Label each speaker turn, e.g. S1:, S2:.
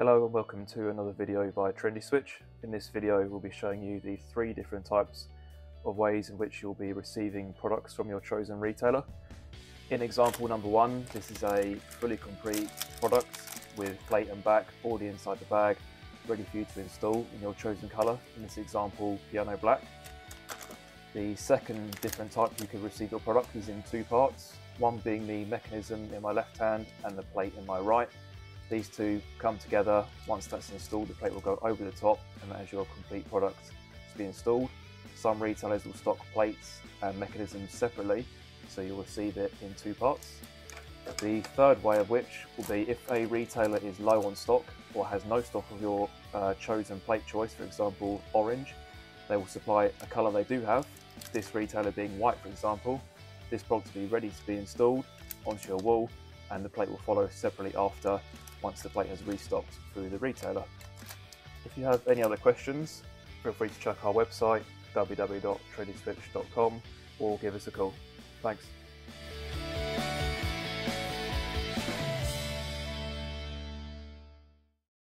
S1: Hello and welcome to another video by Trendi Switch. In this video we'll be showing you the three different types of ways in which you'll be receiving products from your chosen retailer. In example number one, this is a fully complete product with plate and back already inside the bag, ready for you to install in your chosen colour, in this example piano black. The second different type you could receive your product is in two parts, one being the mechanism in my left hand and the plate in my right. These two come together, once that's installed the plate will go over the top and that is your complete product to be installed. Some retailers will stock plates and mechanisms separately so you'll receive it in two parts. The third way of which will be if a retailer is low on stock or has no stock of your uh, chosen plate choice, for example orange, they will supply a colour they do have, this retailer being white for example, this product will be ready to be installed onto your wall and the plate will follow separately after once the plate has restocked through the retailer. If you have any other questions, feel free to check our website www.trendiswitch.com or give us a call. Thanks.